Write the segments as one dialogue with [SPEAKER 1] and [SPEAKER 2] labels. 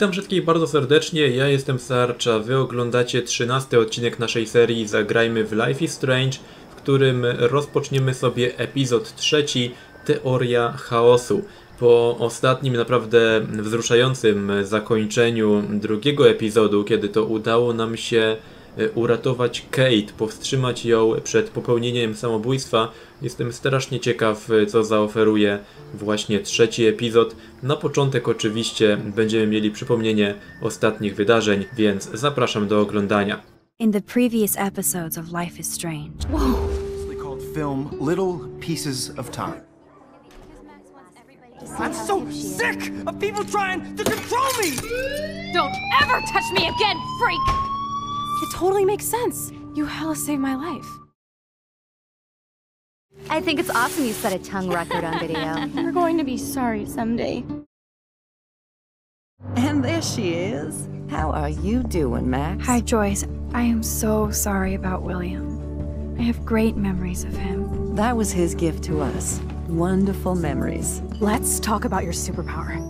[SPEAKER 1] Witam wszystkich bardzo serdecznie, ja jestem Sarcza, wy oglądacie 13 odcinek naszej serii Zagrajmy w Life is Strange, w którym rozpoczniemy sobie epizod trzeci Teoria Chaosu. Po ostatnim naprawdę wzruszającym zakończeniu drugiego epizodu, kiedy to udało nam się uratować Kate, powstrzymać ją przed popełnieniem samobójstwa. Jestem strasznie ciekaw, e, co zaoferuje właśnie trzeci epizod. Na początek oczywiście będziemy mieli przypomnienie ostatnich wydarzeń, więc zapraszam do oglądania.
[SPEAKER 2] In the previous episodes of Life is Strange,
[SPEAKER 3] called film Little Pieces of Time.
[SPEAKER 4] I'm so sick of people trying to control me!
[SPEAKER 5] Don't ever touch me again, freak!
[SPEAKER 2] It totally makes sense. You hella saved my life.
[SPEAKER 6] I think it's awesome you set a tongue record on video.
[SPEAKER 5] You're going to be sorry someday.
[SPEAKER 7] And there she is. How are you doing, Max?
[SPEAKER 2] Hi, Joyce. I am so sorry about William. I have great memories of him.
[SPEAKER 7] That was his gift to us. Wonderful memories.
[SPEAKER 2] Let's talk about your superpower.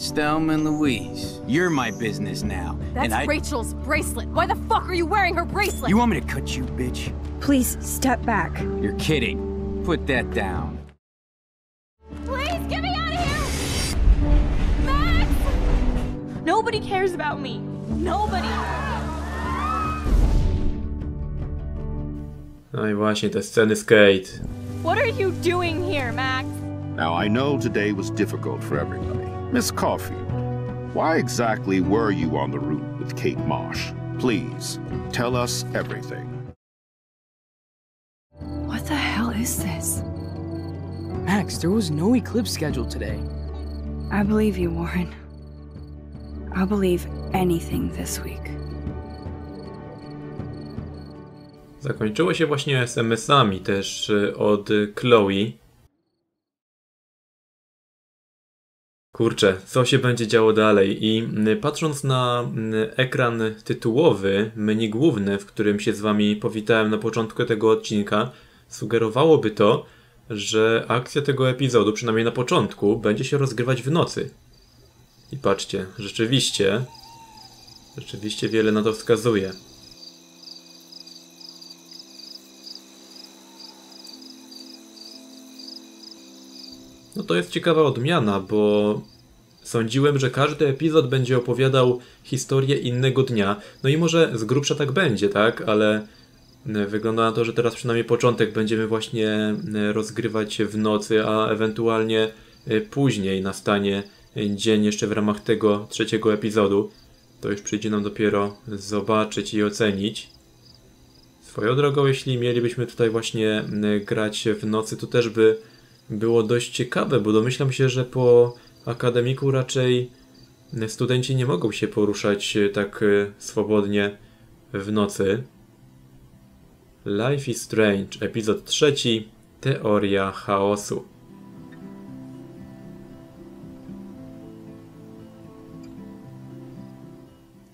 [SPEAKER 8] Stelman Louise, you're my business now.
[SPEAKER 5] That's
[SPEAKER 8] and I.
[SPEAKER 5] Rachel's bracelet. Why the fuck are you wearing her bracelet?
[SPEAKER 8] You want me to cut you, bitch?
[SPEAKER 2] Please step back.
[SPEAKER 8] You're kidding. Put that down.
[SPEAKER 5] Please get me out of here! Max! Nobody cares about me. Nobody.
[SPEAKER 1] No i właśnie te sceny z Kate.
[SPEAKER 5] What are you doing here, Max?
[SPEAKER 9] Now, I know today was difficult for everybody. Miss Caulfield, why exactly were you on the route with Kate Marsh? Please, tell us everything.
[SPEAKER 2] What the hell is this?
[SPEAKER 10] Max, there was no eclipse scheduled today.
[SPEAKER 2] I believe you, Warren. I'll believe anything this week.
[SPEAKER 1] Zakończyło się właśnie SMS-ami też od Chloe. Kurczę, co się będzie działo dalej? I patrząc na ekran tytułowy, menu główne, w którym się z wami powitałem na początku tego odcinka, sugerowałoby to, że akcja tego epizodu, przynajmniej na początku, będzie się rozgrywać w nocy. I patrzcie, rzeczywiście, rzeczywiście wiele na to wskazuje. To jest ciekawa odmiana, bo sądziłem, że każdy epizod będzie opowiadał historię innego dnia. No i może z grubsza tak będzie, tak? Ale e, wygląda na to, że teraz przynajmniej początek będziemy właśnie e, rozgrywać w nocy, a ewentualnie e, później nastanie dzień jeszcze w ramach tego trzeciego epizodu. To już przyjdzie nam dopiero zobaczyć i ocenić. Swoją drogą, jeśli mielibyśmy tutaj właśnie grać w nocy, to też by było dość ciekawe, bo domyślam się, że po akademiku raczej studenci nie mogą się poruszać tak e, swobodnie w nocy. Life is Strange, epizod trzeci, Teoria chaosu.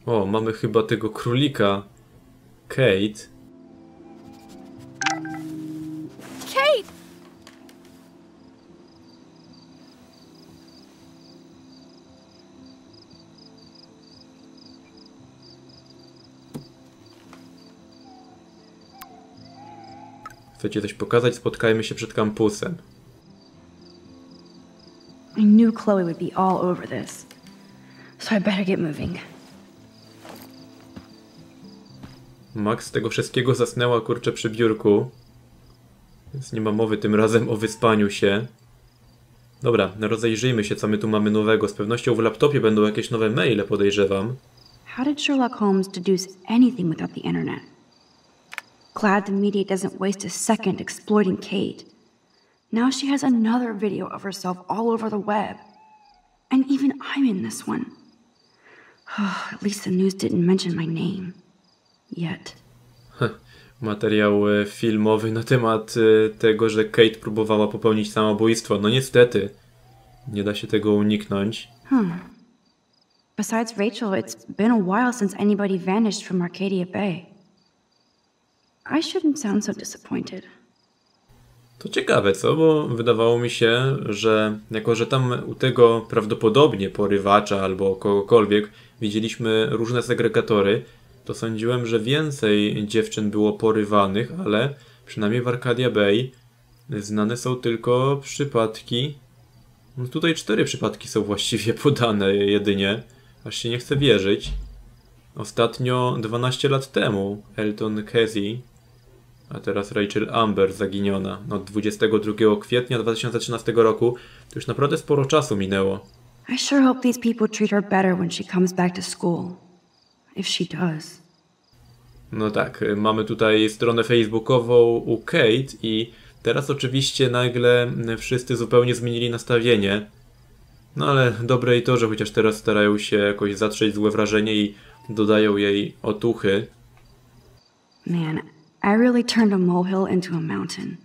[SPEAKER 1] O, mamy chyba tego królika. Kate! Chcecie coś pokazać? Spotkajmy się przed kampusem.
[SPEAKER 2] I knew Chloe would be all over this. So I better get moving.
[SPEAKER 1] Max tego wszystkiego zasnęła kurczę przy biurku. Więc nie ma mowy tym razem o wyspaniu się. Dobra, rozejrzyjmy się, co my tu mamy nowego. Z pewnością w laptopie będą jakieś nowe maile, podejrzewam.
[SPEAKER 2] How did Sherlock Holmes deduce anything without the internet? Glad the media doesn't waste a second exploiting Kate. Now she has another video of herself all over the web. And even I'm in this one. At least the news didn't mention my name. Yet.
[SPEAKER 1] Materiał e, filmowy na temat e, tego, że Kate próbowała popełnić samobójstwo. No niestety, nie da się tego uniknąć.
[SPEAKER 2] Besides Rachel, it's been a while since anybody vanished from Arcadia Bay. I shouldn't sound so disappointed.
[SPEAKER 1] To ciekawe, co? Bo wydawało mi się, że jako, że tam u tego prawdopodobnie porywacza albo kogokolwiek widzieliśmy różne segregatory, to sądziłem, że więcej dziewczyn było porywanych, ale przynajmniej w Arcadia Bay znane są tylko przypadki. No tutaj cztery przypadki są właściwie podane jedynie, aż się nie chce wierzyć. Ostatnio 12 lat temu Elton Casey a teraz Rachel Amber zaginiona od 22 kwietnia 2013 roku. To już naprawdę sporo czasu minęło.
[SPEAKER 2] I sure hope these people treat her better when she comes back to school. If she does.
[SPEAKER 1] No tak, mamy tutaj stronę facebookową u Kate i teraz oczywiście nagle wszyscy zupełnie zmienili nastawienie. No ale dobre i to, że chociaż teraz starają się jakoś zatrzeć złe wrażenie i dodają jej otuchy.
[SPEAKER 2] Man, I really turned a molehill into a mountain.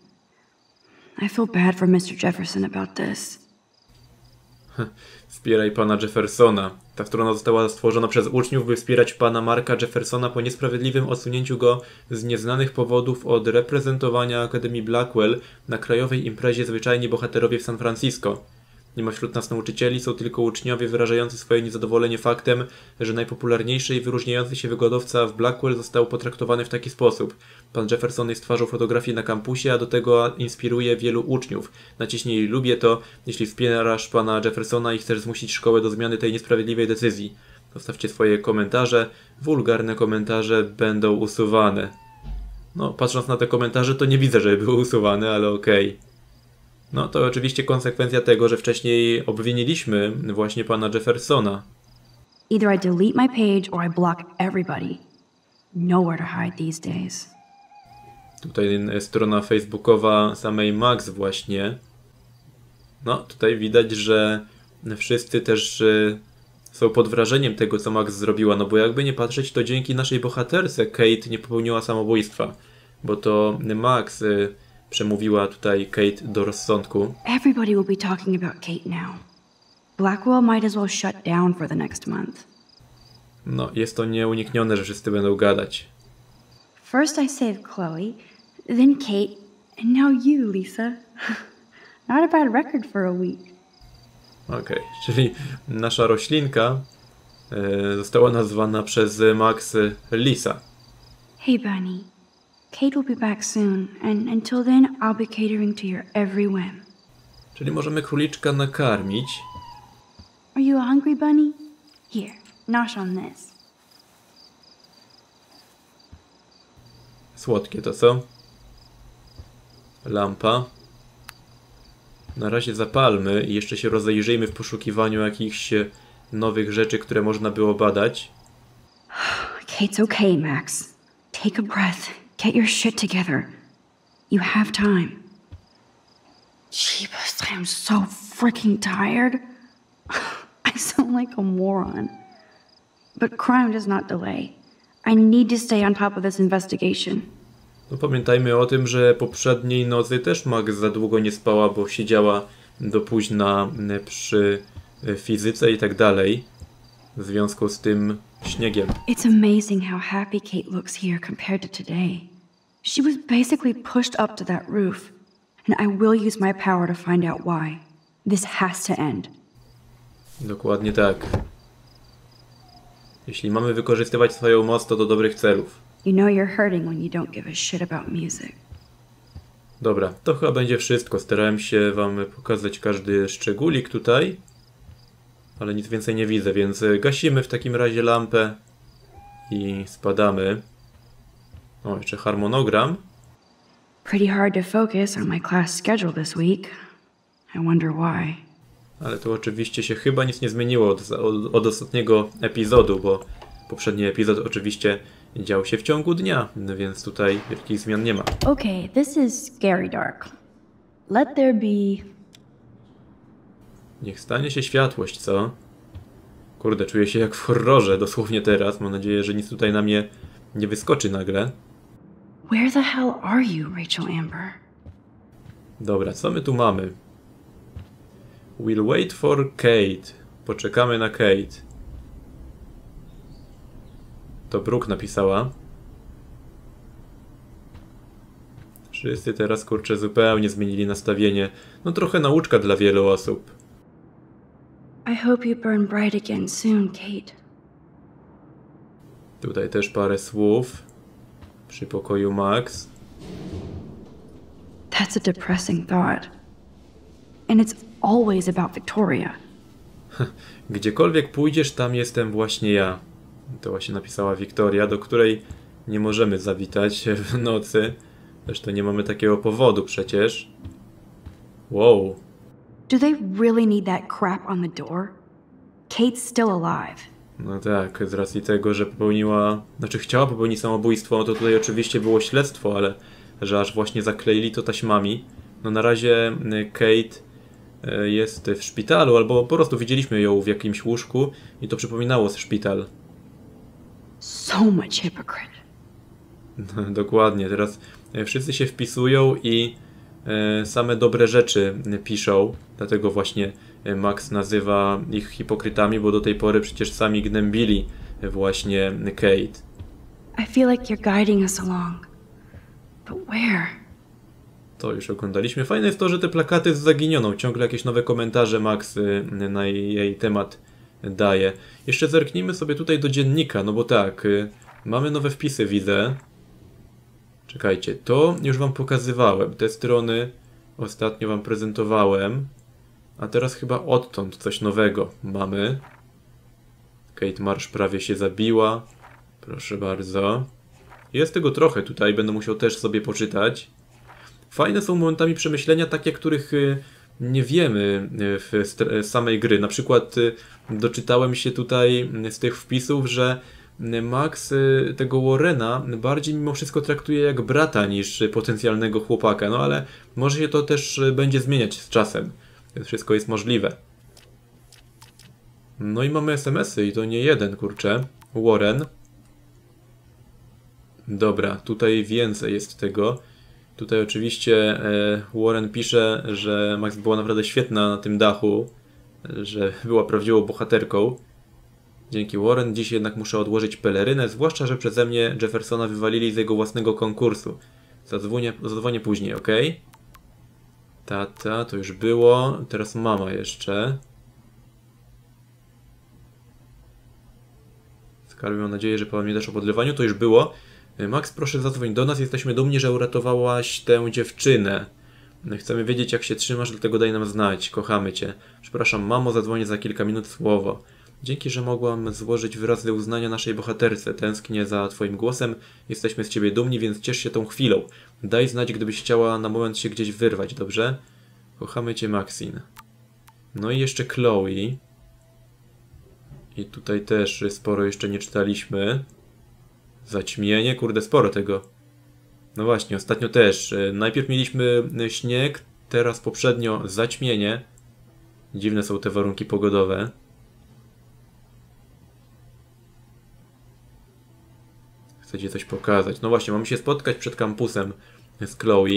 [SPEAKER 2] I feel bad for Mr. Jefferson about this.
[SPEAKER 1] Wspieraj pana Jeffersona. Ta strona została stworzona przez uczniów, by wspierać pana Marka Jeffersona po niesprawiedliwym odsunięciu go z nieznanych powodów od reprezentowania Akademii Blackwell na krajowej imprezie Zwyczajni Bohaterowie w San Francisco. Nie ma wśród nas nauczycieli, są tylko uczniowie wyrażający swoje niezadowolenie faktem, że najpopularniejszy i wyróżniający się wygodowca w Blackwell został potraktowany w taki sposób. Pan Jefferson jest twarzą fotografii na kampusie, a do tego inspiruje wielu uczniów. Naciśnij lubię to, jeśli wspierasz pana Jeffersona i chcesz zmusić szkołę do zmiany tej niesprawiedliwej decyzji. Zostawcie swoje komentarze, wulgarne komentarze będą usuwane. No, patrząc na te komentarze, to nie widzę, żeby były usuwane, ale okej. Okay. No to oczywiście konsekwencja tego, że wcześniej obwiniliśmy właśnie pana Jeffersona.
[SPEAKER 2] Either I delete my page or I block everybody. Nowhere to hide these days.
[SPEAKER 1] Tutaj strona facebookowa samej Max właśnie. No, tutaj widać, że wszyscy też y, są pod wrażeniem tego, co Max zrobiła, no bo jakby nie patrzeć, to dzięki naszej bohaterce Kate nie popełniła samobójstwa, bo to Max y, przemówiła tutaj Kate do rozsądku.
[SPEAKER 2] Everybody will be talking about Kate now. Blackwell might as well shut down for the next month.
[SPEAKER 1] No, jest to nieuniknione, że wszyscy będą gadać.
[SPEAKER 2] First I saved Chloe, then Kate, and now you, Lisa. Not a bad record for a week.
[SPEAKER 1] Okej, okay, czyli nasza roślinka e, została nazwana przez Max Lisa.
[SPEAKER 2] Hey, Bunny. Kate will be back soon, and until then, I'll be catering to your every whim.
[SPEAKER 1] Czyli możemy króliczka nakarmić.
[SPEAKER 2] Are you a hungry bunny? Here, nosh on this.
[SPEAKER 1] Słodkie to co? Lampa. Na razie zapalmy i jeszcze się rozejrzyjmy w poszukiwaniu jakichś nowych rzeczy, które można było badać.
[SPEAKER 2] Kate's okay, Max. Take a breath. Get your shit together. You have time. Jeebus, I am so freaking tired. I sound like a moron. But crime does not delay. I need to stay on top of this investigation.
[SPEAKER 1] No pamiętajmy o tym, że poprzedniej nocy też Max za długo nie spała, bo siedziała do późna przy fizyce i tak dalej. W związku z tym śniegiem.
[SPEAKER 2] It's amazing how happy Kate looks here compared to today. She was basically pushed up to that roof, and I will use my power to find out why. This has to end.
[SPEAKER 1] Dokładnie tak. Jeśli mamy wykorzystywać swoją moc, to do dobrych celów.
[SPEAKER 2] You know you're hurting when you don't give a shit about music.
[SPEAKER 1] Dobra, to chyba będzie wszystko. Starałem się wam pokazać każdy szczególik tutaj. Ale nic więcej nie widzę, więc gasimy w takim razie lampę i spadamy. O, jeszcze harmonogram.
[SPEAKER 2] Pretty hard to focus on my class schedule this week. I wonder why.
[SPEAKER 1] Ale tu oczywiście się chyba nic nie zmieniło od, od, od ostatniego epizodu, bo poprzedni epizod oczywiście dział się w ciągu dnia, więc tutaj wielkich zmian nie ma.
[SPEAKER 2] Okay, this is scary dark. Let there be...
[SPEAKER 1] Niech stanie się światłość, co? Kurde, czuję się jak w horrorze dosłownie teraz. Mam nadzieję, że nic tutaj na mnie nie wyskoczy nagle.
[SPEAKER 2] Where the hell are you, Rachel Amber?
[SPEAKER 1] Dobra, co my tu mamy? We'll wait for Kate. Poczekamy na Kate. To Brooke napisała. Wszyscy teraz kurczę zupełnie zmienili nastawienie. No trochę nauczka dla wielu osób.
[SPEAKER 2] I hope you burn bright again soon, Kate.
[SPEAKER 1] Tutaj też parę słów. Przy pokoju Max.
[SPEAKER 2] That's a depressing thought. And it's always about Victoria.
[SPEAKER 1] Gdziekolwiek pójdziesz, tam jestem właśnie ja. To właśnie napisała Wiktoria, do której nie możemy zawitać w nocy. Zresztą nie mamy takiego powodu przecież. Wow.
[SPEAKER 2] Do they really need that crap on the door? Kate's still alive.
[SPEAKER 1] No tak, z racji tego, że popełniła, znaczy chciała popełnić samobójstwo, no to tutaj oczywiście było śledztwo, ale że aż właśnie zakleili to taśmami. No na razie y, Kate y, jest w szpitalu, albo po prostu widzieliśmy ją w jakimś łóżku i to przypominało szpital.
[SPEAKER 2] So much hypocrite.
[SPEAKER 1] Dokładnie, teraz y, wszyscy się wpisują i same dobre rzeczy piszą, dlatego właśnie Max nazywa ich hipokrytami, bo do tej pory przecież sami gnębili y, właśnie Kate.
[SPEAKER 2] I feel like you're guiding us along. But where?
[SPEAKER 1] To już oglądaliśmy. Fajne jest to, że te plakaty z zaginioną, ciągle jakieś nowe komentarze Max y, na jej, temat daje. Jeszcze zerknijmy sobie tutaj do dziennika, no bo tak, mamy nowe wpisy, widzę. Czekajcie, to już wam pokazywałem. Te strony ostatnio wam prezentowałem. A teraz chyba odtąd coś nowego mamy. Kate Marsh prawie się zabiła. Proszę bardzo. Jest tego trochę tutaj, będę musiał też sobie poczytać. Fajne są momentami przemyślenia takie, których y, nie wiemy y, w str- samej gry. Na przykład y, doczytałem się tutaj z tych wpisów, że Max y, tego Warrena bardziej mimo wszystko traktuje jak brata niż potencjalnego chłopaka. No ale może się to też y, będzie zmieniać z czasem. Więc wszystko jest możliwe. No i mamy SMS-y i to nie jeden, kurczę. Warren. Dobra, tutaj więcej jest tego. Tutaj oczywiście e, Warren pisze, że Max była naprawdę świetna na tym dachu, że była prawdziwą bohaterką. Dzięki Warren dziś jednak muszę odłożyć pelerynę, zwłaszcza, że przeze mnie Jeffersona wywalili z jego własnego konkursu. Zadzwonię, zadzwonię później, ok? Tata, to już było. Teraz mama jeszcze. Skarbie, mam nadzieję, że pamiętasz o podlewaniu. To już było. Max, proszę zadzwoń do nas. Jesteśmy dumni, że uratowałaś tę dziewczynę. Chcemy wiedzieć, jak się trzymasz, dlatego daj nam znać. Kochamy cię. Przepraszam, mamo, zadzwonię za kilka minut słowo. Dzięki, że mogłam złożyć wyrazy uznania naszej bohaterce. Tęsknię za twoim głosem. Jesteśmy z ciebie dumni, więc ciesz się tą chwilą. Daj znać, gdybyś chciała na moment się gdzieś wyrwać, dobrze? Kochamy cię, Maxine. No i jeszcze Chloe. I tutaj też sporo jeszcze nie czytaliśmy. Zaćmienie, kurde, sporo tego. No właśnie, ostatnio też. E, Najpierw mieliśmy śnieg, teraz poprzednio zaćmienie. Dziwne są te warunki pogodowe. Chcecie coś pokazać. No właśnie, mamy się spotkać przed kampusem z Chloe.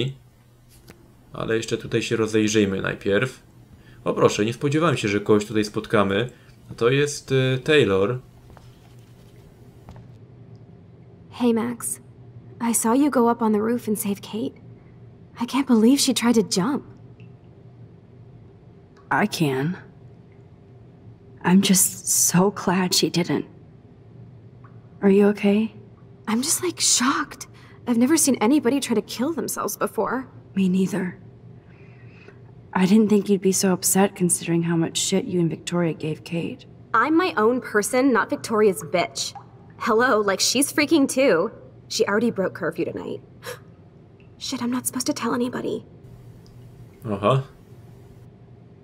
[SPEAKER 1] Ale jeszcze tutaj się rozejrzyjmy najpierw. O proszę, nie spodziewałem się, że kogoś tutaj spotkamy. To jest y, Taylor.
[SPEAKER 5] Hey, Max. I saw you go up on the roof and save Kate. I can't believe she tried to jump.
[SPEAKER 2] I can. I'm just so glad she didn't. Are you okay?
[SPEAKER 5] I'm just like shocked. I've never seen anybody try to kill themselves before.
[SPEAKER 2] Me neither. I didn't think you'd be so upset considering how much shit you and Victoria gave Kate.
[SPEAKER 5] I'm my own person, not Victoria's bitch. Hello, like she's freaking too. She already broke curfew tonight. Shit, I'm not supposed to tell anybody.
[SPEAKER 1] Uh huh.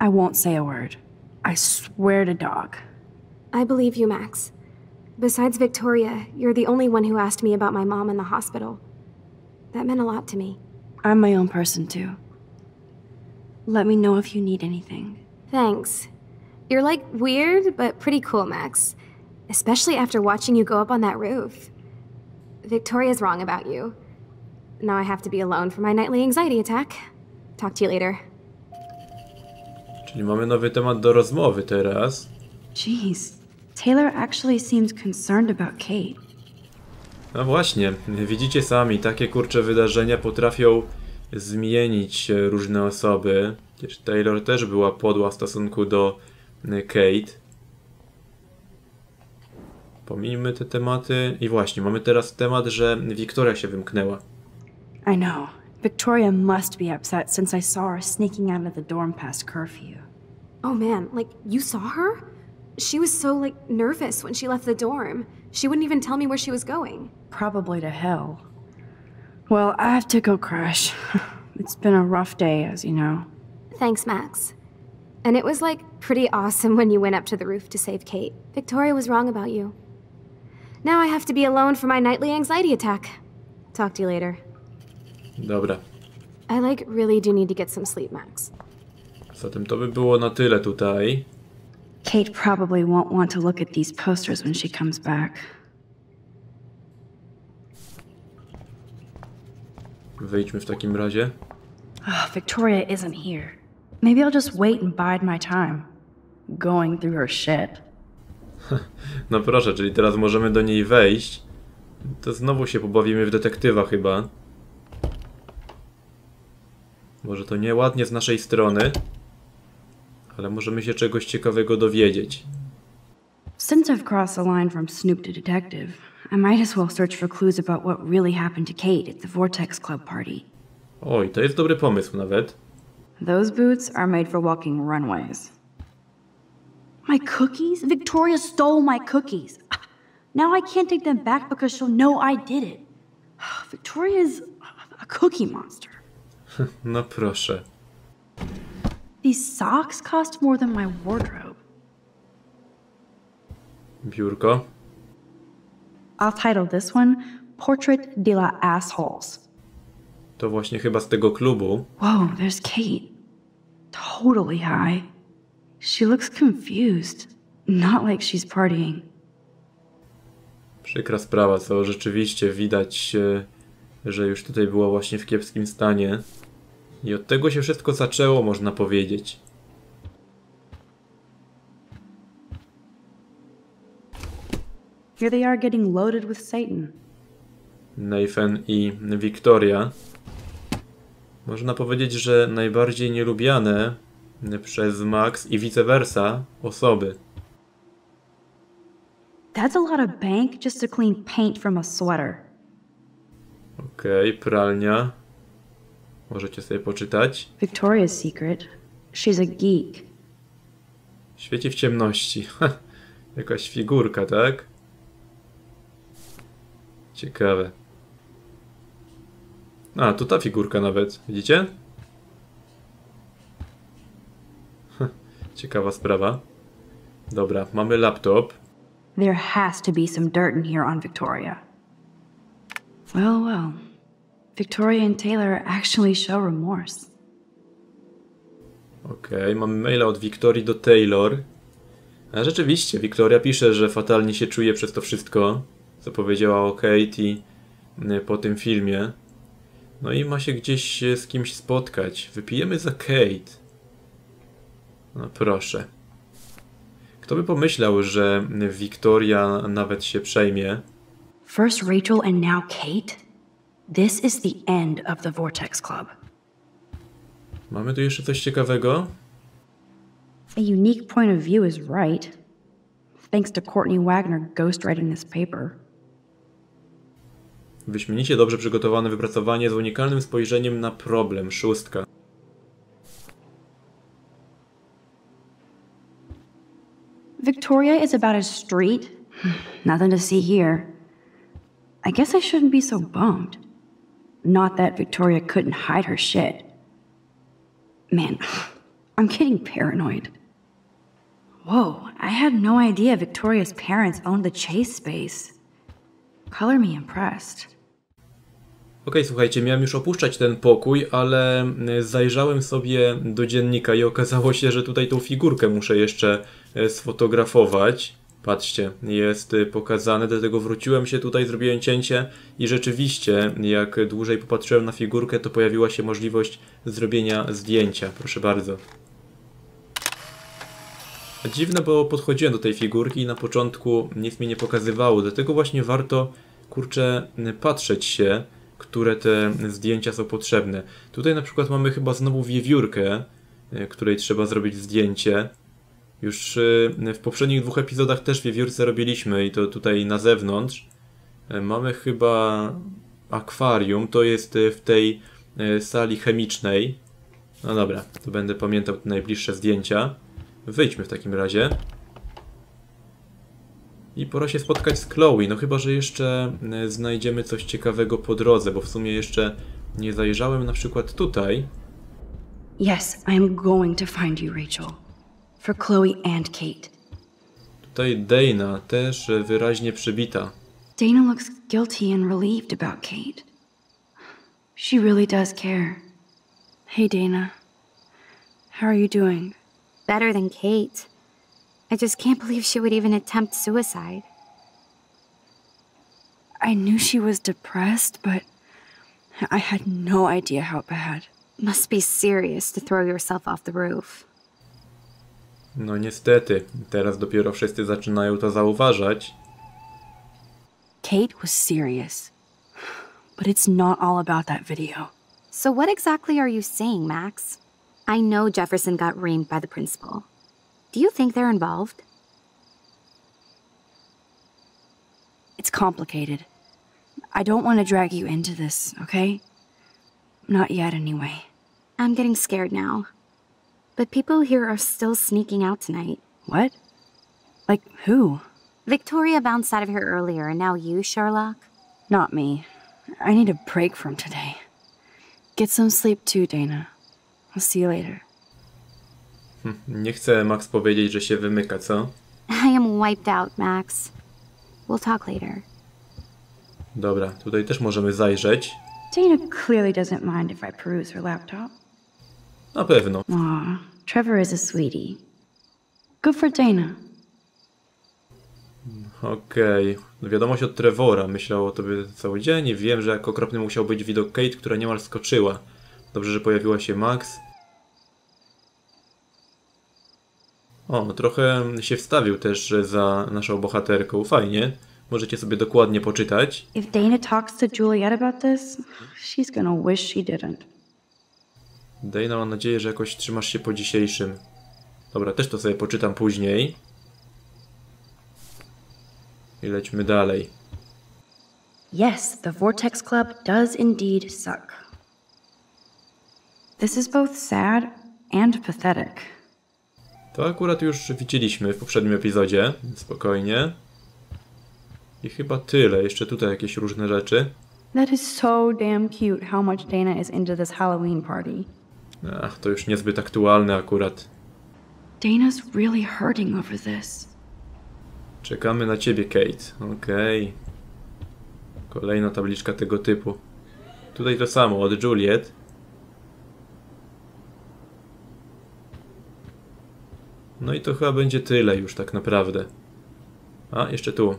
[SPEAKER 2] I won't say a word. I swear to dog.
[SPEAKER 5] I believe you, Max. Besides Victoria, you're the only one who asked me about my mom in the hospital. That meant a lot to me.
[SPEAKER 2] I'm my own person too. Let me know if you need anything.
[SPEAKER 5] Thanks. You're like weird, but pretty cool, Max. Especially after watching you go up on that roof. Victoria's wrong about you. Now I have to be alone for my nightly anxiety attack. Talk to you later.
[SPEAKER 1] Czyli mamy nowy temat do rozmowy teraz.
[SPEAKER 2] Jeez, Taylor actually seems concerned about Kate.
[SPEAKER 1] No właśnie, widzicie sami, takie kurcze wydarzenia potrafią zmienić e, różne osoby. Przecież Taylor też była podła w stosunku do e, Kate. Pomijmy te tematy. I właśnie, mamy teraz temat, że Wiktoria się wymknęła.
[SPEAKER 2] I know. Victoria must be upset since I saw her sneaking out of the dorm past curfew.
[SPEAKER 5] Oh man, like, you saw her? She was so, like, nervous when she left the dorm. She wouldn't even tell me where she was going.
[SPEAKER 2] Probably to hell. Well, I have to go crash. It's been a rough day, as you know.
[SPEAKER 5] Thanks, Max. And it was, like, pretty awesome when you went up to the roof to save Kate. Victoria was wrong about you. Now I have to be alone for my nightly anxiety attack. Talk to you later.
[SPEAKER 1] Dobra.
[SPEAKER 5] I, like, really do need to get some sleep, Max.
[SPEAKER 1] Zatem to by było na tyle tutaj.
[SPEAKER 2] Kate probably won't want to look at these posters when she comes back.
[SPEAKER 1] Wyjdźmy w takim razie.
[SPEAKER 2] Oh, Victoria isn't here. Maybe I'll just wait and bide my time. Going through her shit.
[SPEAKER 1] No proszę, czyli teraz możemy do niej wejść. To znowu się pobawimy w detektywa chyba. Może to nieładnie z naszej strony, ale możemy się czegoś ciekawego dowiedzieć.
[SPEAKER 2] Since I've crossed the line from Snoop to detective, I might as well search for clues about what really happened to Kate at the Vortex Club party.
[SPEAKER 1] Oj, to jest dobry pomysł nawet.
[SPEAKER 2] Those boots are made for walking runways. My cookies? Victoria stole my cookies. Now I can't take them back because she'll know I did it. Victoria's a cookie monster.
[SPEAKER 1] No proszę.
[SPEAKER 2] These socks cost more than my wardrobe.
[SPEAKER 1] Biurko.
[SPEAKER 2] I'll title this one Portrait de la Assholes.
[SPEAKER 1] To właśnie chyba z tego klubu.
[SPEAKER 2] Whoa, there's Kate. Totally high. She looks confused. Not like she's partying.
[SPEAKER 1] Przykra sprawa, co rzeczywiście widać, że już tutaj była właśnie w kiepskim stanie. I od tego się wszystko zaczęło, można powiedzieć.
[SPEAKER 2] Here they are getting loaded with Satan.
[SPEAKER 1] Nathan i Victoria. Można powiedzieć, że najbardziej nielubiane przez Max i vice versa osoby.
[SPEAKER 2] That's a lot of bank just to clean paint from a sweater.
[SPEAKER 1] Okej, pralnia. Możecie sobie poczytać.
[SPEAKER 2] Victoria's secret. She's a geek.
[SPEAKER 1] Świeci w ciemności. Jakaś figurka, tak? Ciekawe. A, tu ta figurka nawet. Widzicie? Ciekawa sprawa. Dobra, mamy laptop.
[SPEAKER 2] There has to be some dirt in here on Victoria. Well, well. Victoria and Taylor actually show remorse.
[SPEAKER 1] Okej, mamy maila od Wiktorii do Taylor. A rzeczywiście, Wiktoria pisze, że fatalnie się czuje przez to wszystko, co powiedziała o Katie y, po tym filmie. No i ma się gdzieś się z kimś spotkać. Wypijemy za Kate. No proszę. Kto by pomyślał, że Wiktoria nawet się przejmie?
[SPEAKER 2] First Rachel and now Kate? This is the end of the Vortex Club.
[SPEAKER 1] Mamy tu jeszcze coś ciekawego?
[SPEAKER 2] A unique point of view is right. Thanks to Courtney Wagner ghostwriting this paper.
[SPEAKER 1] Wyśmienicie dobrze przygotowane wypracowanie z unikalnym spojrzeniem na problem. Szóstka.
[SPEAKER 2] Victoria is about as street. Nothing to see here. I guess I shouldn't be so bummed. Not that Victoria couldn't hide her shit. Man, I'm getting paranoid. Whoa, I had no idea Victoria's parents owned the chase space. Color me impressed.
[SPEAKER 1] Okej, słuchajcie, miałem już opuszczać ten pokój, ale y, zajrzałem sobie do dziennika i okazało się, że tutaj tą figurkę muszę jeszcze y, sfotografować. Patrzcie, jest y, pokazane, dlatego wróciłem się tutaj, zrobiłem cięcie i rzeczywiście, jak dłużej popatrzyłem na figurkę, to pojawiła się możliwość zrobienia zdjęcia. Proszę bardzo. Dziwne, bo podchodziłem do tej figurki i na początku nic mi nie pokazywało, dlatego właśnie warto, kurczę, patrzeć się które te zdjęcia są potrzebne. Tutaj na przykład mamy chyba znowu wiewiórkę, e, której trzeba zrobić zdjęcie. Już e, w poprzednich dwóch epizodach też wiewiórce robiliśmy i to tutaj na zewnątrz. E, Mamy chyba akwarium, to jest e, w tej e, sali chemicznej. No dobra, to będę pamiętał te najbliższe zdjęcia. Wyjdźmy w takim razie. I pora się spotkać z Chloe, no chyba, że jeszcze e, znajdziemy coś ciekawego po drodze, bo w sumie jeszcze nie zajrzałem na przykład tutaj.
[SPEAKER 2] Yes, I am going to find you, Rachel. For Chloe and Kate.
[SPEAKER 1] Tutaj Dana też wyraźnie przybita.
[SPEAKER 2] Dana looks guilty and relieved about Kate. She really does care. Hey, Dana. How are you doing?
[SPEAKER 5] Better than Kate. I just can't believe she would even attempt suicide.
[SPEAKER 2] I knew she was depressed, but I had no idea how bad.
[SPEAKER 5] Must be serious to throw yourself off the roof.
[SPEAKER 1] No niestety, teraz dopiero wszyscy zaczynają to zauważać.
[SPEAKER 2] Kate was serious. But it's not all about that video.
[SPEAKER 5] So, what exactly are you saying, Max? I know Jefferson got reamed by the principal. Do you think they're involved?
[SPEAKER 2] It's complicated. I don't want to drag you into this, okay? Not yet, anyway.
[SPEAKER 5] I'm getting scared now. But people here are still sneaking out tonight.
[SPEAKER 2] What? Like who?
[SPEAKER 5] Victoria bounced out of here earlier, and now you, Sherlock?
[SPEAKER 2] Not me. I need a break from today. Get some sleep too, Dana. I'll see you later.
[SPEAKER 1] Nie chcę Max powiedzieć, że się wymyka, co?
[SPEAKER 5] I am wiped out, Max. We'll talk later.
[SPEAKER 1] Dobra, tutaj też możemy zajrzeć.
[SPEAKER 2] Dana clearly doesn't mind if I peruse her laptop.
[SPEAKER 1] Na pewno.
[SPEAKER 2] Aw, Trevor is a sweetie. Good for Dana.
[SPEAKER 1] Okej. Wiadomość od Trevora. Myślał o tobie cały dzień i wiem, że jak okropny musiał być widok Kate, która niemal skoczyła. Dobrze, że pojawiła się Max. O, no trochę się wstawił też za naszą bohaterką. Fajnie. Możecie sobie dokładnie poczytać.
[SPEAKER 2] If Dana talks to Juliet about this, she's gonna wish she didn't.
[SPEAKER 1] Dana, mam nadzieję, że jakoś trzymasz się po dzisiejszym. Dobra, też to sobie poczytam później. I lećmy dalej.
[SPEAKER 2] Yes, the Vortex Club does indeed suck. This is both sad and pathetic.
[SPEAKER 1] To akurat już widzieliśmy w poprzednim epizodzie. Spokojnie. I chyba tyle. Jeszcze tutaj jakieś różne rzeczy.
[SPEAKER 2] That is so damn cute how much Dana is into this Halloween party.
[SPEAKER 1] Ach, to już niezbyt aktualne akurat.
[SPEAKER 2] Dana's really hurting over this.
[SPEAKER 1] Czekamy na ciebie, Kate. Okej. Kolejna tabliczka tego typu. Tutaj to samo, od Juliet. No i to chyba będzie tyle już tak naprawdę. A, jeszcze tu.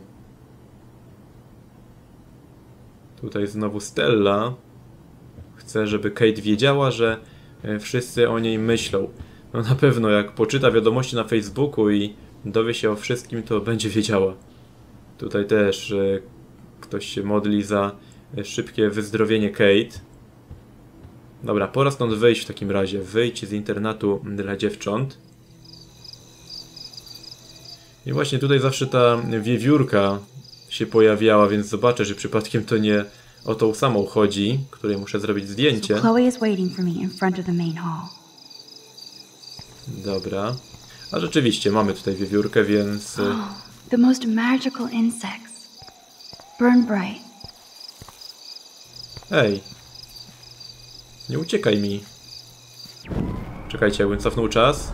[SPEAKER 1] Tutaj znowu Stella. Chcę, żeby Kate wiedziała, że wszyscy o niej myślą. No na pewno, jak poczyta wiadomości na Facebooku i dowie się o wszystkim, to będzie wiedziała. Tutaj też e, ktoś się modli za e, szybkie wyzdrowienie Kate. Dobra, pora stąd wyjść w takim razie. Wyjdź z internatu dla dziewcząt. I właśnie tutaj zawsze ta wiewiórka się pojawiała, więc zobaczę, że przypadkiem to nie o tą samą chodzi, której muszę zrobić zdjęcie.
[SPEAKER 2] Chloe is waiting for me in front of the main hall.
[SPEAKER 1] Dobra. A rzeczywiście, mamy tutaj wiewiórkę, więc... y,
[SPEAKER 2] The most magical insects. Burn bright.
[SPEAKER 1] Ej. Nie uciekaj mi. Czekajcie, jakbym cofnął czas.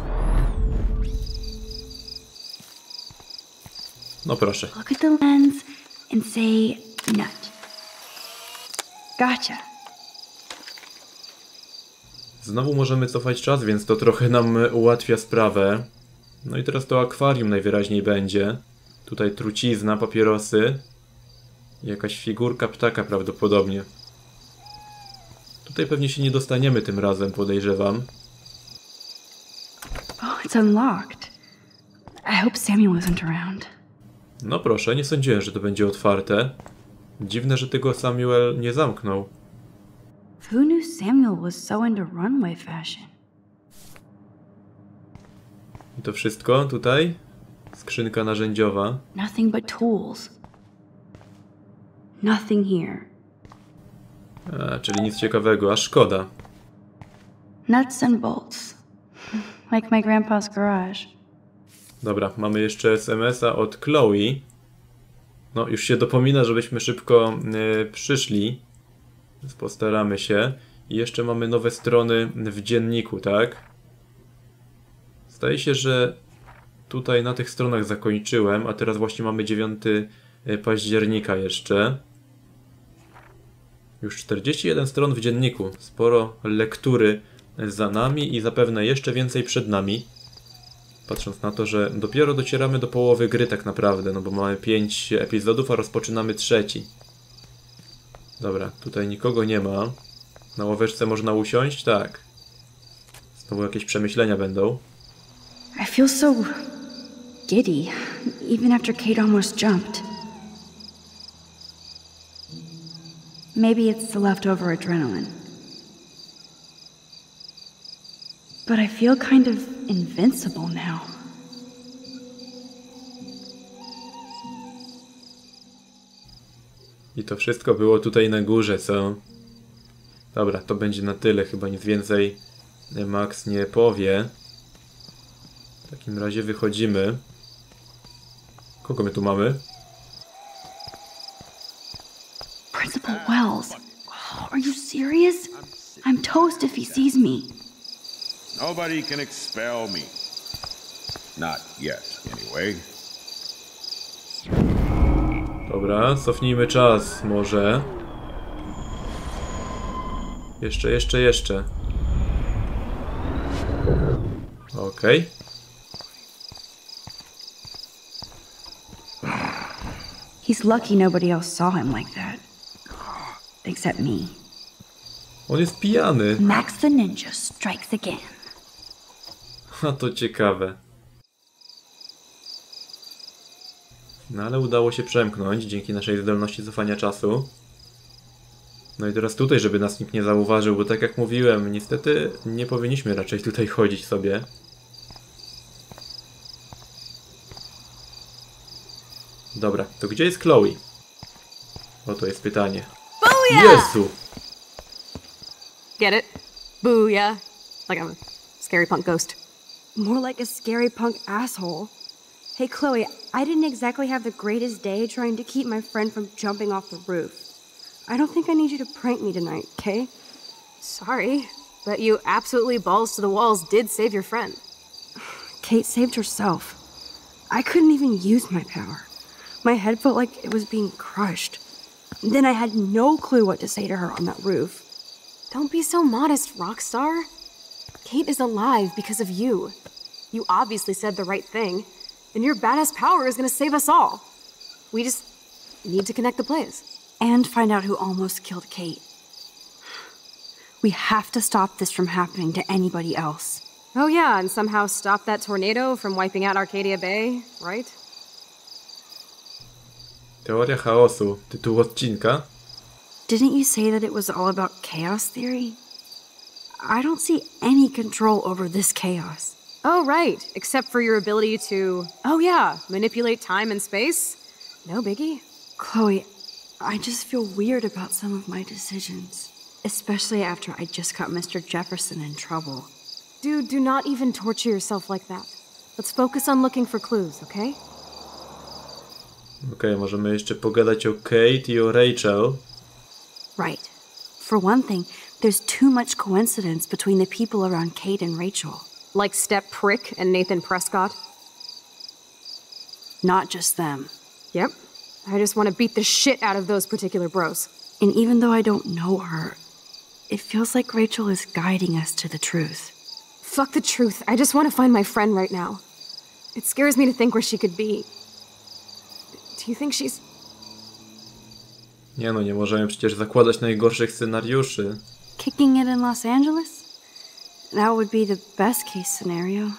[SPEAKER 1] No proszę.
[SPEAKER 2] Look at the lens and say nut. Gotcha.
[SPEAKER 1] Znowu możemy cofać czas, więc to trochę nam ułatwia sprawę. No i teraz to akwarium najwyraźniej będzie. Tutaj trucizna, papierosy. Jakaś figurka ptaka prawdopodobnie. Tutaj pewnie się nie dostaniemy tym razem, podejrzewam.
[SPEAKER 2] Oh, it's unlocked. I hope Samuel isn't around.
[SPEAKER 1] No proszę, nie sądziłem, że to będzie otwarte. Dziwne, że tego Samuel nie zamknął.
[SPEAKER 2] Who knew Samuel was so into runway fashion?
[SPEAKER 1] I to wszystko tutaj? Skrzynka narzędziowa.
[SPEAKER 2] Nothing but tools. Nothing here.
[SPEAKER 1] A, czyli nic ciekawego, a szkoda.
[SPEAKER 2] Nuts and bolts. Like my grandpa's garage.
[SPEAKER 1] Dobra, mamy jeszcze SMS-a od Chloe. No, już się dopomina, żebyśmy szybko y, przyszli. Postaramy się. I jeszcze mamy nowe strony w dzienniku, tak? Zdaje się, że tutaj na tych stronach zakończyłem, a teraz właśnie mamy 9 października jeszcze. Już 41 stron w dzienniku. Sporo lektury za nami i zapewne jeszcze więcej przed nami. Patrząc na to, że dopiero docieramy do połowy gry tak naprawdę, no bo mamy 5 epizodów, a rozpoczynamy trzeci. Dobra, tutaj nikogo nie ma. Na ławeczce można usiąść? Tak. Znowu jakieś przemyślenia będą.
[SPEAKER 2] I feel so giddy, even after Kate almost jumped. Maybe it's the leftover adrenaline. But I feel kind of invincible now.
[SPEAKER 1] I to wszystko było tutaj na górze, co? Dobra, to będzie na tyle, chyba nic więcej Max nie powie. W takim razie wychodzimy. Kogo my tu mamy?
[SPEAKER 2] Principal Wells. Are you serious? I'm toast if he sees me.
[SPEAKER 9] Nobody can expel me. Not yet, anyway.
[SPEAKER 1] Dobra, cofnijmy czas, może. Jeszcze, jeszcze, jeszcze. Okej.
[SPEAKER 2] He's lucky nobody else saw him like that. Except me.
[SPEAKER 1] On jest pijany.
[SPEAKER 2] Max the Ninja strikes again.
[SPEAKER 1] A to ciekawe. No ale udało się przemknąć dzięki naszej zdolności cofania czasu. No i teraz tutaj, żeby nas nikt nie zauważył, bo tak jak mówiłem, niestety nie powinniśmy raczej tutaj chodzić sobie. Dobra, to gdzie jest Chloe? Oto jest pytanie. Jezu!
[SPEAKER 11] Get it? Booyah. Like I'm a scary punk ghost.
[SPEAKER 2] More like a scary punk asshole. Hey, Chloe, I didn't exactly have the greatest day trying to keep my friend from jumping off the roof. I don't think I need you to prank me tonight, okay?
[SPEAKER 11] Sorry, but you absolutely balls to the walls did save your friend.
[SPEAKER 2] Kate saved herself. I couldn't even use my power. My head felt like it was being crushed. Then I had no clue what to say to her on that roof.
[SPEAKER 11] Don't be so modest, Rockstar. Kate is alive because of you. You obviously said the right thing, and your badass power is gonna save us all. We just need to connect the plays.
[SPEAKER 2] And find out who almost killed Kate. We have to stop this from happening to anybody else.
[SPEAKER 11] Oh, yeah, and somehow stop that tornado from wiping out Arcadia Bay, right?
[SPEAKER 1] Teoria chaosu. Tytuł odcinka.
[SPEAKER 2] Didn't you say that it was all about chaos theory? I don't see any control over this chaos.
[SPEAKER 11] Oh, right, except for your ability to, oh, yeah, manipulate time and space. No biggie.
[SPEAKER 2] Chloe, I just feel weird about some of my decisions, especially after I just got Mr. Jefferson in trouble.
[SPEAKER 11] Dude, do not even torture yourself like that. Let's focus on looking for clues, okay?
[SPEAKER 1] Okej, okay, możemy jeszcze pogadać o Kate i o Rachel.
[SPEAKER 2] Right. For one thing, there's too much coincidence between the people around Kate and Rachel.
[SPEAKER 11] Like Step Prick and Nathan Prescott?
[SPEAKER 2] Not just them.
[SPEAKER 11] Yep. I just want to beat the shit out of those particular bros.
[SPEAKER 2] And even though I don't know her, it feels like Rachel is guiding us to the truth.
[SPEAKER 11] Fuck the truth. I just want to find my friend right now. It scares me to think where she could be. Do you think she's.
[SPEAKER 1] Nie no, nie możemy przecież zakładać najgorszych scenariuszy.
[SPEAKER 2] Kicking it in Los Angeles? That would be the best case scenario.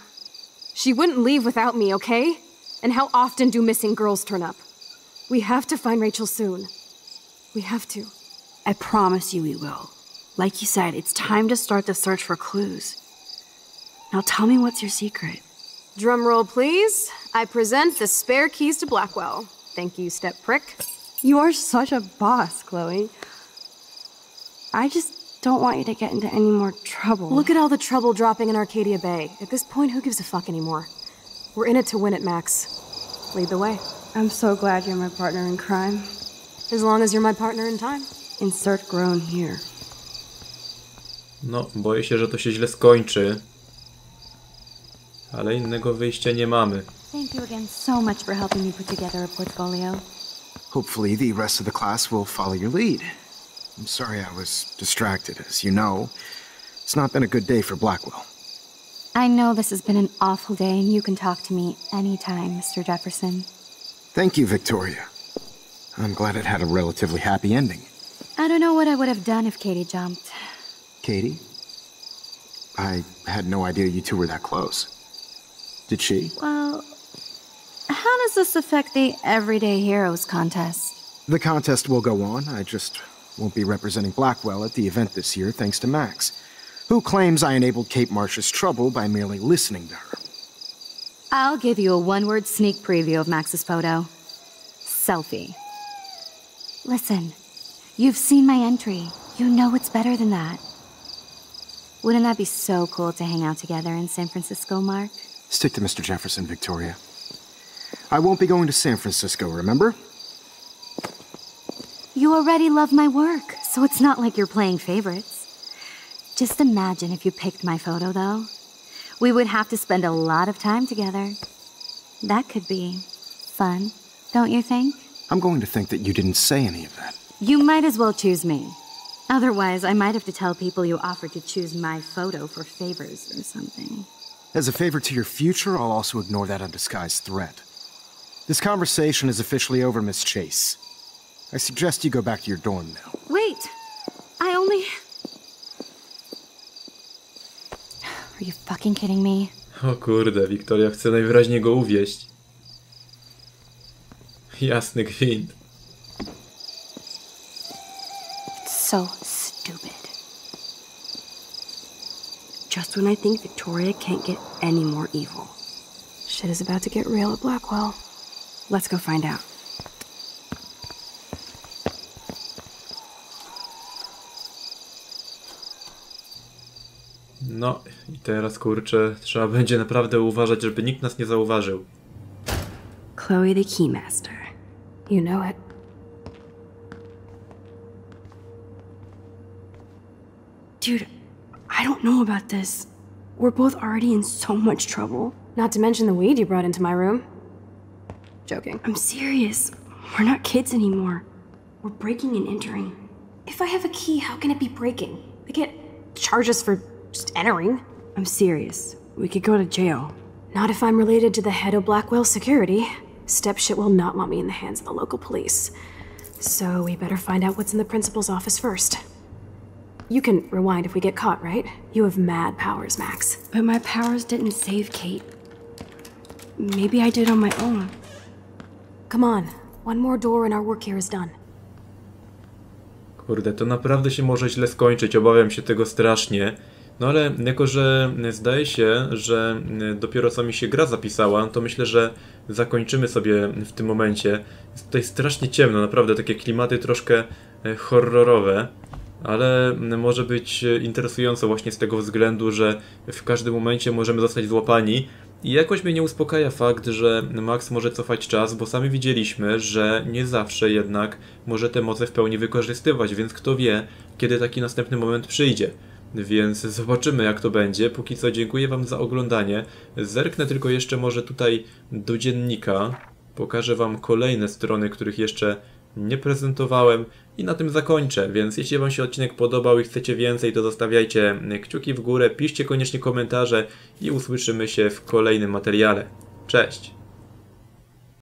[SPEAKER 11] She wouldn't leave without me, okay? And how often do missing girls turn up? We have to find Rachel soon. We have to.
[SPEAKER 2] I promise you we will. Like you said, it's time to start the search for clues. Now tell me what's your secret.
[SPEAKER 11] Drum roll, please. I present the spare keys to Blackwell. Thank you, Step Prick.
[SPEAKER 2] You are such a boss, Chloe. I just don't want you to get into any more trouble.
[SPEAKER 11] Look at all the trouble dropping in Arcadia Bay. At this point, who gives a fuck anymore? We're in it to win it, Max. Lead the way.
[SPEAKER 2] I'm so glad you're my partner in crime.
[SPEAKER 11] As long as you're my partner in time.
[SPEAKER 2] Insert groan here.
[SPEAKER 1] No, boję się, że to się źle skończy. Ale innego wyjścia nie mamy.
[SPEAKER 6] Thank you again so much for helping me put together a portfolio.
[SPEAKER 3] Hopefully, the rest of the class will follow your lead. I'm sorry I was distracted. As you know, it's not been a good day for Blackwell.
[SPEAKER 6] I know this has been an awful day, and you can talk to me anytime, Mr. Jefferson.
[SPEAKER 3] Thank you, Victoria. I'm glad it had a relatively happy ending.
[SPEAKER 6] I don't know what I would have done if Katie jumped.
[SPEAKER 3] Katie? I had no idea you two were that close. Did she?
[SPEAKER 6] Well, how does this affect the Everyday Heroes contest?
[SPEAKER 3] The contest will go on. I just won't be representing Blackwell at the event this year, thanks to Max, who claims I enabled Kate Marsh's trouble by merely listening to her.
[SPEAKER 6] I'll give you a one word sneak preview of Max's photo selfie. Listen, you've seen my entry. You know it's better than that. Wouldn't that be so cool to hang out together in San Francisco, Mark?
[SPEAKER 3] Stick to Mr. Jefferson, Victoria. I won't be going to San Francisco, remember?
[SPEAKER 6] You already love my work, so it's not like you're playing favorites. Just imagine if you picked my photo, though. We would have to spend a lot of time together. That could be fun, don't you think?
[SPEAKER 3] I'm going to think that you didn't say any of that.
[SPEAKER 6] You might as well choose me. Otherwise, I might have to tell people you offered to choose my photo for favors or something.
[SPEAKER 3] As a favor to your future, I'll also ignore that undisguised threat. This conversation is officially over, Miss Chase. I suggest you go back to your dorm now.
[SPEAKER 6] Wait! I only. Are you fucking kidding me?
[SPEAKER 1] O kurde, Wiktoria chce najwyraźniej go uwieść. Jasny gwint.
[SPEAKER 2] So stupid. Just when I think Victoria can't get any more evil.
[SPEAKER 11] Shit is about to get real at Blackwell.
[SPEAKER 2] Let's go find out.
[SPEAKER 1] No i teraz kurczę, trzeba będzie naprawdę uważać, żeby nikt nas nie zauważył.
[SPEAKER 2] Chloe the Keymaster.
[SPEAKER 11] You know it.
[SPEAKER 2] Dude, I don't know about this. We're both already in so much trouble.
[SPEAKER 11] Not to mention the weed you brought into my room. Joking.
[SPEAKER 2] I'm serious. We're not kids anymore. We're breaking and entering.
[SPEAKER 11] If I have a key, how can it be breaking? They get charges for just entering.
[SPEAKER 2] I'm serious. We could go to jail.
[SPEAKER 11] Not if I'm related to the head of Blackwell Security. Step shit will not want me in the hands of the local police. So we better find out what's in the principal's office first. You can rewind if we get caught, right? You have mad powers, Max.
[SPEAKER 2] But my powers didn't save Kate. Maybe I did on my own.
[SPEAKER 11] Come on. One more door and our work here is done.
[SPEAKER 1] Kurde, to naprawdę się może źle skończyć, obawiam się tego strasznie. No ale jako, że zdaje się, że dopiero co mi się gra zapisała, to myślę, że zakończymy sobie w tym momencie. Jest tutaj strasznie ciemno, naprawdę takie klimaty troszkę e, horrorowe, ale może być interesująco właśnie z tego względu, że w każdym momencie możemy zostać złapani. I jakoś mnie nie uspokaja fakt, że Max może cofać czas, bo sami widzieliśmy, że nie zawsze jednak może te moce w pełni wykorzystywać, więc kto wie, kiedy taki następny moment przyjdzie. Więc zobaczymy jak to będzie. Póki co dziękuję Wam za oglądanie. Zerknę tylko jeszcze może tutaj do dziennika. Pokażę Wam kolejne strony, których jeszcze nie prezentowałem i na tym zakończę, więc jeśli Wam się odcinek podobał i chcecie więcej, to zostawiajcie kciuki w górę, piszcie koniecznie komentarze i usłyszymy się w kolejnym materiale. Cześć!